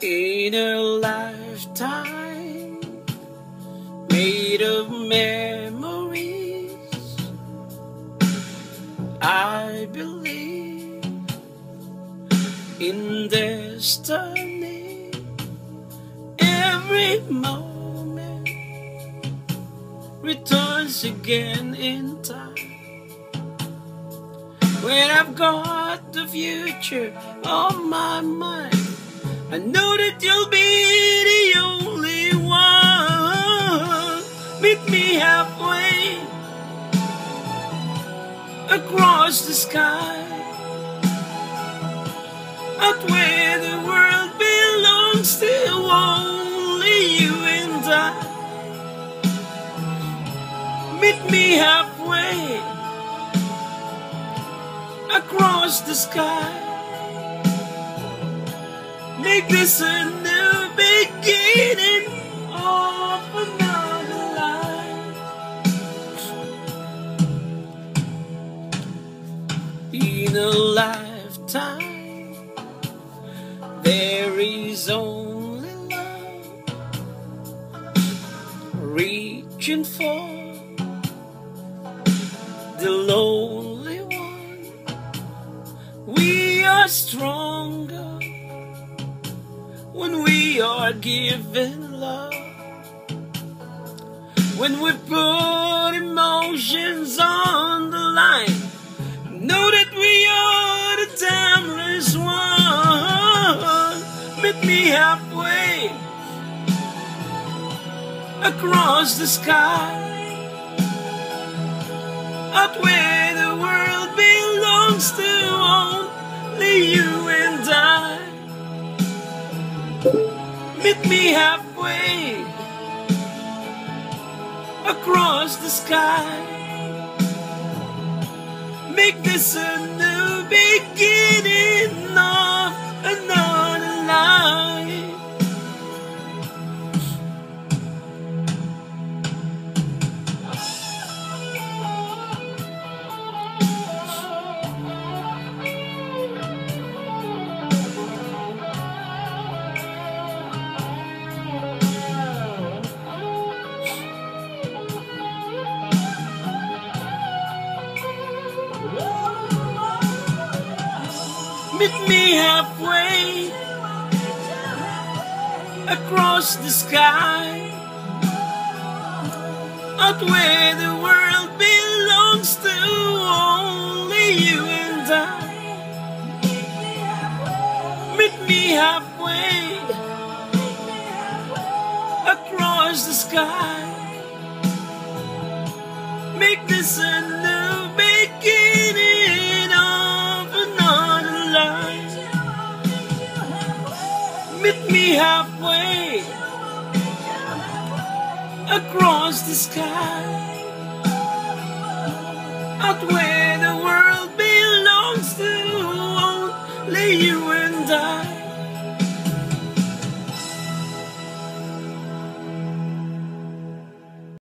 In a lifetime made of memories, I believe in destiny. Every moment returns again in time. When I've got the future on my mind, I know that you'll be the only one. Meet me halfway across the sky, out where the world belongs to only you and I. Meet me halfway across the sky. Make this a new beginning of another life. In a lifetime, there is only love reaching for the lonely one. We are stronger are given love. When we put emotions on the line, know that we are the timeless one. Meet me halfway across the sky, up where the world belongs to only you and I. Meet me halfway across the sky. Make this a new beginning Meet me halfway across the sky, out where the world belongs to only you and I. Meet me halfway across the sky. Make this a Meet me halfway across the sky. Out where the world belongs to only you and I.